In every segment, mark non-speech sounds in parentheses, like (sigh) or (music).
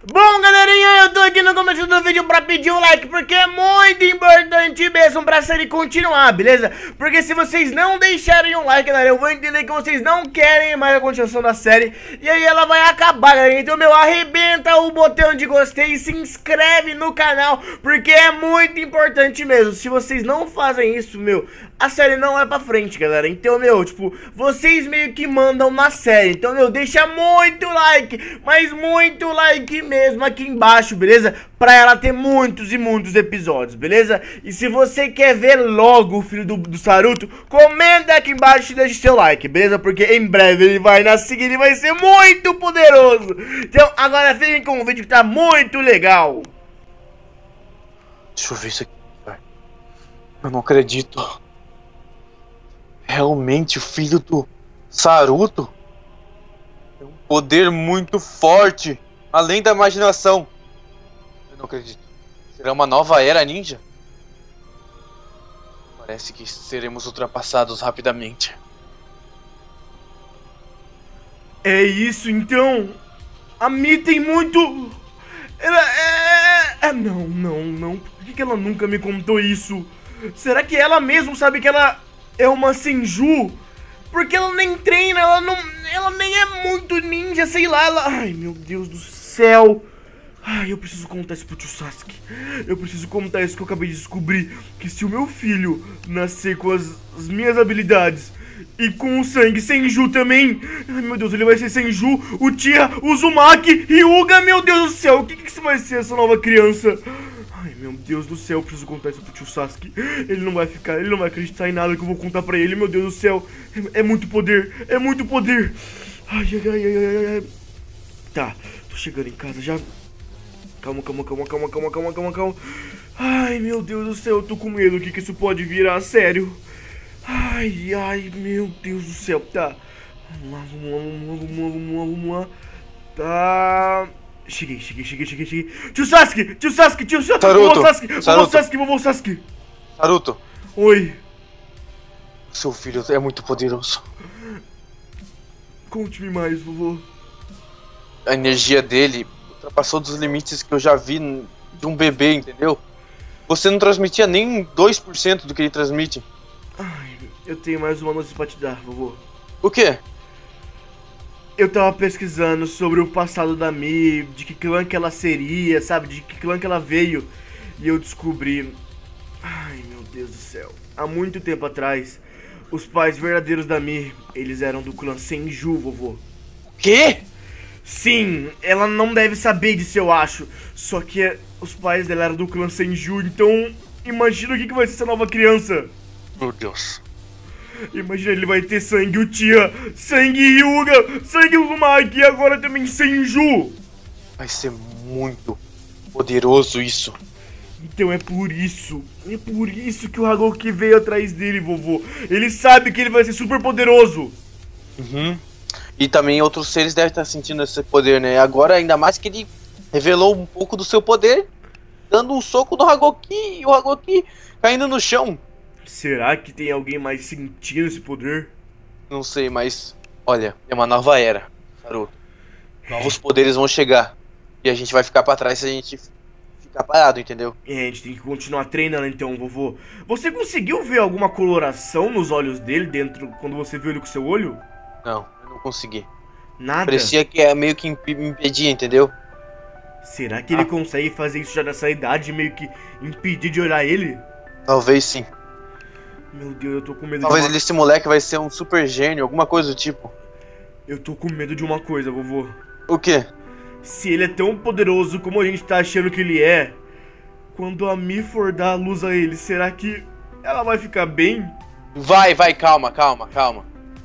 Bom, galerinha, eu tô aqui no começo do vídeo pra pedir um like, porque é muito importante mesmo pra série continuar, beleza? Porque se vocês não deixarem um like, galera, eu vou entender que vocês não querem mais a continuação da série, e aí ela vai acabar, galera. Então, meu, arrebenta o botão de gostei e se inscreve no canal, porque é muito importante mesmo. Se vocês não fazem isso, meu, a série não é pra frente, galera. Então, meu, tipo, vocês meio que mandam na série. Então, meu, deixa muito like, mas muito like mesmo aqui embaixo, beleza? Pra ela ter muitos e muitos episódios, beleza? E se você quer ver logo o filho do, do Saruto, comenta aqui embaixo e deixe seu like, beleza? Porque em breve ele vai nascer e vai ser muito poderoso. Então, agora fiquem com um vídeo que tá muito legal. Deixa eu ver isso aqui. Eu não acredito realmente o filho do Saruto tem um poder muito forte, além da imaginação. Eu não acredito. Será uma nova era ninja? Parece que seremos ultrapassados rapidamente. É isso então. A Mi tem muito. Ela é. é... Não, não, não. Por que ela nunca me contou isso? Será que ela mesmo sabe que ela é uma Senju, porque ela nem treina, ela não, ela nem é muito ninja, sei lá, ela... Ai, meu Deus do céu. Ai, eu preciso contar isso pro tio Sasuke. Eu preciso contar isso que eu acabei de descobrir. Que se o meu filho nascer com as, as minhas habilidades e com o sangue Senju também. Ai, meu Deus, ele vai ser Senju, o Tia, o e Uga. Meu Deus do céu, o que, que vai ser essa nova criança? Meu Deus do céu, eu preciso contar isso pro tio Sasuke. Ele não vai ficar, ele não vai acreditar em nada que eu vou contar pra ele, meu Deus do céu. É, é muito poder, é muito poder. Ai, ai, ai, ai, ai, ai. Tá, tô chegando em casa já. Calma, calma, calma, calma, calma, calma, calma, calma. Ai, meu Deus do céu, eu tô com medo que, que isso pode virar sério. Ai, ai, meu Deus do céu. Tá. Vamos lá, vamos lá, vamos lá, vamos lá, vamos lá. Tá. Cheguei, cheguei, cheguei, cheguei, cheguei. Tio Sasuke! Tio Sasuke! Tio Sasuke! Saruto, vovô Sasuke! Vovô Saruto. Sasuke! Vovô Sasuke! Naruto, Oi! seu filho é muito poderoso. Conte-me mais, vovô. A energia dele ultrapassou dos limites que eu já vi de um bebê, entendeu? Você não transmitia nem 2% do que ele transmite. Ai, eu tenho mais uma notícia pra te dar, vovô. O quê? Eu tava pesquisando sobre o passado da Mi, de que clã que ela seria, sabe? De que clã que ela veio. E eu descobri. Ai, meu Deus do céu. Há muito tempo atrás, os pais verdadeiros da Mi, eles eram do clã Senju, vovô. Quê? Sim, ela não deve saber disso, eu acho. Só que os pais dela eram do clã Senju, então imagina o que, que vai ser essa nova criança. Meu Deus. Imagina, ele vai ter sangue Uchiha, sangue Hyuga, sangue Uzumaki e agora também Senju. Vai ser muito poderoso isso. Então é por isso, é por isso que o Hagoki veio atrás dele, vovô. Ele sabe que ele vai ser super poderoso. Uhum. E também outros seres devem estar sentindo esse poder, né? Agora, ainda mais que ele revelou um pouco do seu poder, dando um soco no Hagoki e o Hagoki caindo no chão. Será que tem alguém mais sentindo esse poder? Não sei, mas olha, é uma nova era, Naruto. Novos poderes vão chegar. E a gente vai ficar pra trás se a gente ficar parado, entendeu? É, a gente tem que continuar treinando então, vovô. Você conseguiu ver alguma coloração nos olhos dele dentro quando você viu ele com seu olho? Não, eu não consegui. Nada. Parecia que é meio que me impedia, entendeu? Será que ele Ah. consegue fazer isso já nessa idade, meio que impedir de olhar ele? Talvez sim. Meu Deus, eu tô com medo Talvez de uma... ele, esse moleque vai ser um super gênio, alguma coisa do tipo. Eu tô com medo de uma coisa, vovô. O quê? Se ele é tão poderoso como a gente tá achando que ele é, quando a Mi for dar a luz a ele, será que ela vai ficar bem? Vai, vai, calma, calma, calma.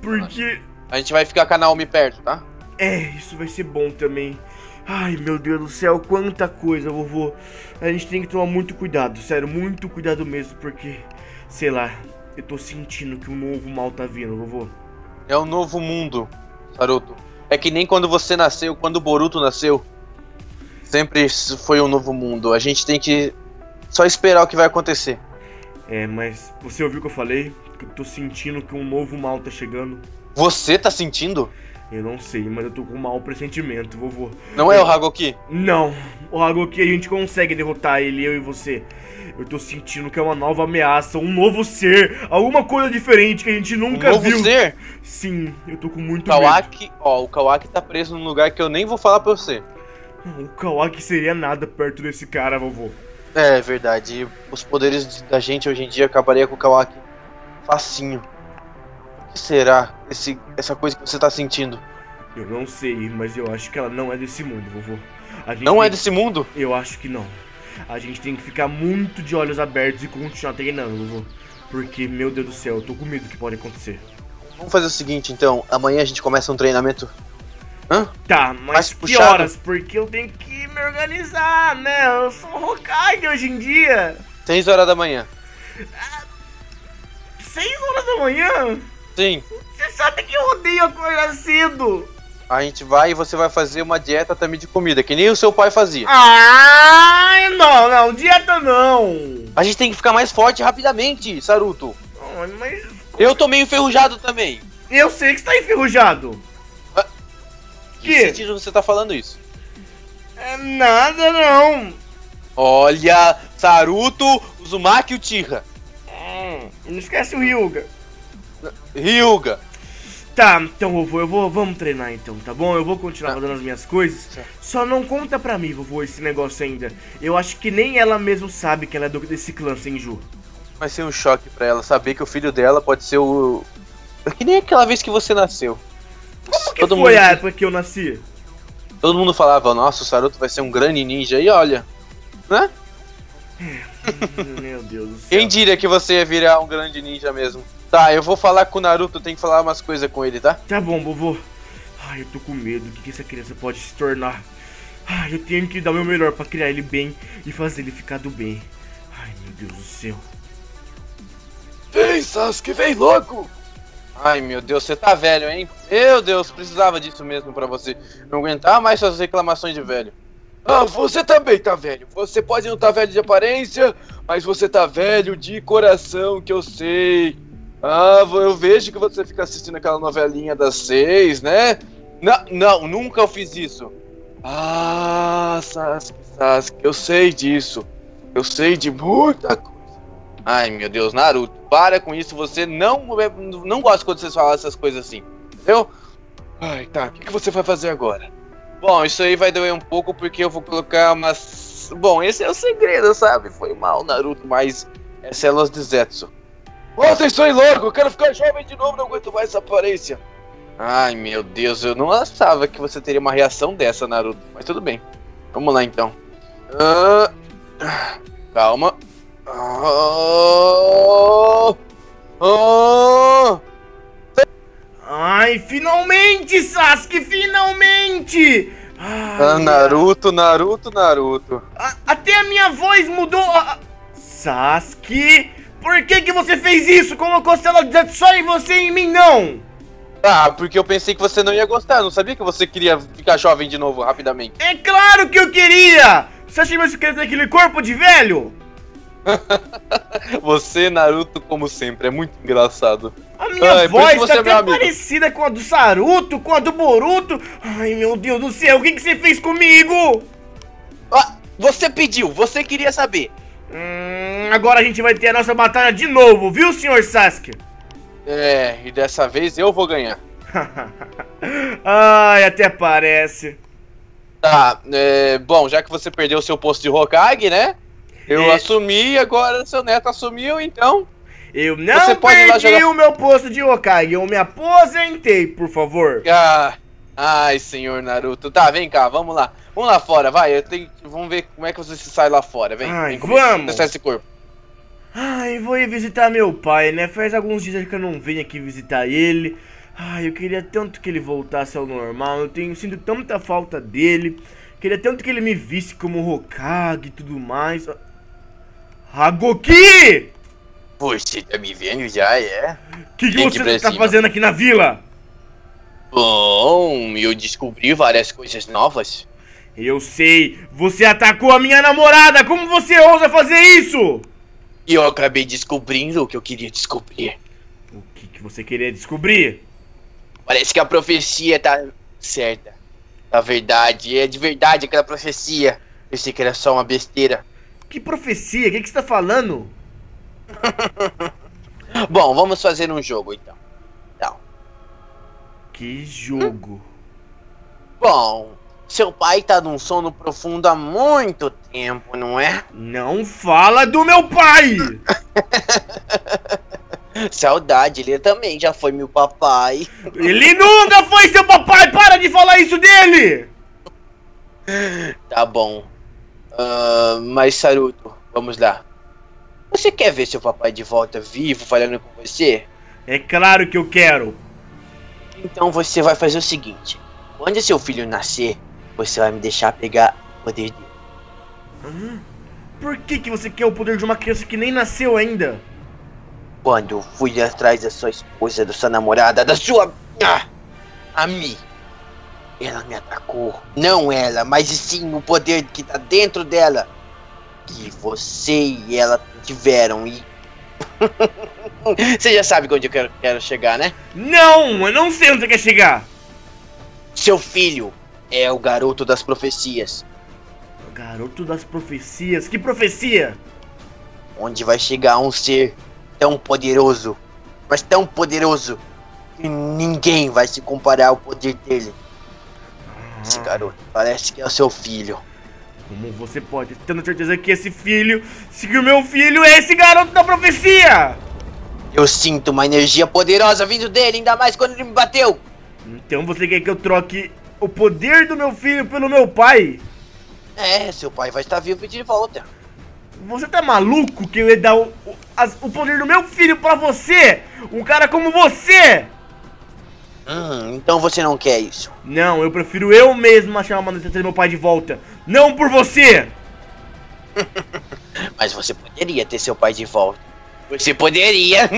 Porque. A gente vai ficar com a Naomi perto, tá? É, isso vai ser bom também. Ai, meu Deus do céu, quanta coisa, vovô. A gente tem que tomar muito cuidado, sério, muito cuidado mesmo, porque, sei lá, eu tô sentindo que um novo mal tá vindo, vovô. É um novo mundo, Saruto. É que nem quando você nasceu, quando o Boruto nasceu. Sempre foi um novo mundo. A gente tem que só esperar o que vai acontecer. É, mas você ouviu o que eu falei? Que eu tô sentindo que um novo mal tá chegando. Você tá sentindo? Eu não sei, mas eu tô com um mau pressentimento, vovô. Não é o Hagoki? Não, o Hagoki a gente consegue derrotar ele, eu e você. Eu tô sentindo que é uma nova ameaça, um novo ser, alguma coisa diferente que a gente nunca um novo viu. ser? Sim, eu tô com muito Kawaki, ó, o Kawaki tá preso num lugar que eu nem vou falar pra você. medo. O Kawaki seria nada perto desse cara, vovô. É verdade. Os poderes da gente hoje em dia acabaria com o Kawaki facinho. Será esse, essa coisa que você tá sentindo? Eu não sei, mas eu acho que ela não é desse mundo, vovô. Não é desse mundo? Eu acho que não. A gente tem que ficar muito de olhos abertos e continuar treinando, vovô. Porque, meu Deus do céu, eu tô com medo do que pode acontecer. Vamos fazer o seguinte então. Amanhã a gente começa um treinamento. Hã? Tá, mas Mais que puxado? horas? Porque eu tenho que me organizar, né? Eu sou Hokage hoje em dia. 6 horas da manhã. 6 horas da manhã? Sim. Você sabe que eu odeio acordar cedo. A gente vai e você vai fazer uma dieta também de comida, que nem o seu pai fazia. Ah, não, não, dieta não. A gente tem que ficar mais forte rapidamente, Saruto. Ah, Mas Eu tô meio enferrujado também. eu sei que você tá enferrujado. Que Que? sentido você tá falando isso? É nada não. Olha, Saruto, Uzumaki e Uchiha. Hum, não esquece o Ryuga. Ryuga. Tá, então vovô, eu vou, vamos treinar então, tá bom? Eu vou continuar Tá. fazendo as minhas coisas. Certo. Só não conta pra mim, vovô, esse negócio ainda. Eu acho que nem ela mesmo sabe que ela é do, desse clã Senju. Vai ser um choque pra ela saber que o filho dela pode ser o. É (laughs) que nem aquela vez que você nasceu. Como que Todo foi mundo- a época que eu nasci? Todo mundo falava, nossa, o Saruto vai ser um grande ninja. E olha, né? (laughs) Meu Deus do céu. Quem diria que você ia virar um grande ninja mesmo? Tá, eu vou falar com o Naruto, tem que falar umas coisas com ele, tá? Tá bom, vovô. Ai, eu tô com medo. O que, que essa criança pode se tornar? Ai, eu tenho que dar o meu melhor pra criar ele bem e fazer ele ficar do bem. Ai, meu Deus do céu. Vem, Sasuke, vem logo! Ai, meu Deus, você tá velho, hein? Meu Deus, precisava disso mesmo pra você não aguentar mais suas reclamações de velho. Ah, você também tá velho. Você pode não tá velho de aparência, mas você tá velho de coração, que eu sei. Ah, eu vejo que você fica assistindo aquela novelinha das seis, né? Não, não, nunca eu fiz isso. Ah, Sasuke, Sasuke, eu sei disso. Eu sei de muita coisa. Ai, meu Deus, Naruto, para com isso, você não, não gosta quando vocês falam essas coisas assim, entendeu? Ai, tá, o que, que você vai fazer agora? Bom, isso aí vai doer um pouco porque eu vou colocar umas. Bom, esse é o segredo, sabe? Foi mal, Naruto, mas é células de Zetsu. Isso aí logo, eu quero ficar jovem de novo, não aguento mais essa aparência. Ai, meu Deus, eu não achava que você teria uma reação dessa, Naruto. Mas tudo bem. Vamos lá então. Ah, calma. Ah, ah, Ai, finalmente, Sasuke, finalmente! Ai, ah, Naruto, Naruto, Naruto. a- até a minha voz mudou. Ah, Sasuke, por que que você fez isso? Colocou célula de só em você e em mim não? Ah, porque eu pensei que você não ia gostar. Eu não sabia que você queria ficar jovem de novo rapidamente. É claro que eu queria! Você acha mesmo que eu queria ter aquele corpo de velho? (laughs) Você, Naruto, como sempre, é muito engraçado. A minha Ai, voz tá é até parecida com a do Saruto, com a do Boruto. Ai, meu Deus do céu, o que, que você fez comigo? Ah, você pediu, você queria saber. Agora a gente vai ter a nossa batalha de novo, viu, senhor Sasuke? É, e dessa vez eu vou ganhar. (laughs) Ai, até parece. Tá, é, bom, já que você perdeu o seu posto de Hokage, né? Eu É. assumi, agora seu neto assumiu, então. Eu não Você perdi jogar- o meu posto de Hokage, eu me aposentei, por favor. Ah, ai, senhor Naruto. Tá, vem cá, vamos lá. Vamos lá fora, vai. Eu tenho, vamos ver como é que você se sai lá fora. Vem, Ai, vem vamos. Testar esse corpo. Ai, vou ir visitar meu pai, né? Faz alguns dias que eu não venho aqui visitar ele. Ai, eu queria tanto que ele voltasse ao normal. Eu tenho sinto tanta falta dele. Queria tanto que ele me visse como Hokage e tudo mais. Hagoki! Você tá me vendo já, é? O que, que Vem você tá cima. fazendo aqui na vila? Bom, eu descobri várias coisas novas. Eu sei, você atacou a minha namorada! Como você ousa fazer isso? E eu acabei descobrindo o que eu queria descobrir. O que, que você queria descobrir? Parece que a profecia tá certa. Na verdade, é de verdade aquela profecia. Pensei que era só uma besteira. Que profecia? O que, que você tá falando? (laughs) Bom, vamos fazer um jogo então. Então. Que jogo? Bom, seu pai tá num sono profundo há muito tempo, não é? Não fala do meu pai! (laughs) Saudade, ele também já foi meu papai. Ele nunca foi seu papai! Para de falar isso dele! Tá bom. Uh, mas, Saruto, vamos lá. Você quer ver seu papai de volta vivo falando com você? É claro que eu quero. Então você vai fazer o seguinte: quando seu filho nascer, você vai me deixar pegar o poder dele. Hã? Por que, que você quer o poder de uma criança que nem nasceu ainda? Quando eu fui atrás da sua esposa, da sua namorada, da sua. Ah, a mim. Ela me atacou. Não ela, mas sim o poder que tá dentro dela. Que você e ela tiveram e. (laughs) você já sabe onde eu quero, quero chegar, né? Não, eu não sei onde você quer chegar. Seu filho é o garoto das profecias. O garoto das profecias? Que profecia? Onde vai chegar um ser tão poderoso, mas tão poderoso, que ninguém vai se comparar ao poder dele. Esse garoto parece que é o seu filho. Como você pode tendo certeza que esse filho, se que o meu filho é esse garoto da profecia? Eu sinto uma energia poderosa vindo dele, ainda mais quando ele me bateu. Então você quer que eu troque o poder do meu filho pelo meu pai? É, seu pai vai estar vivo de volta. Você tá maluco que eu ia dar o, o, as, o poder do meu filho pra você? Um cara como você? Hum, então você não quer isso. Não, eu prefiro eu mesmo achar uma maneira de ter meu pai de volta. Não por você! (laughs) Mas você poderia ter seu pai de volta. Você poderia. (laughs)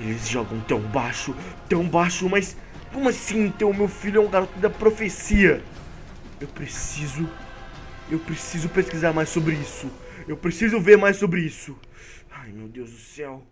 Eles jogam tão baixo, tão baixo, mas como assim então meu filho é um garoto da profecia? Eu preciso. Eu preciso pesquisar mais sobre isso. Eu preciso ver mais sobre isso. Ai meu Deus do céu.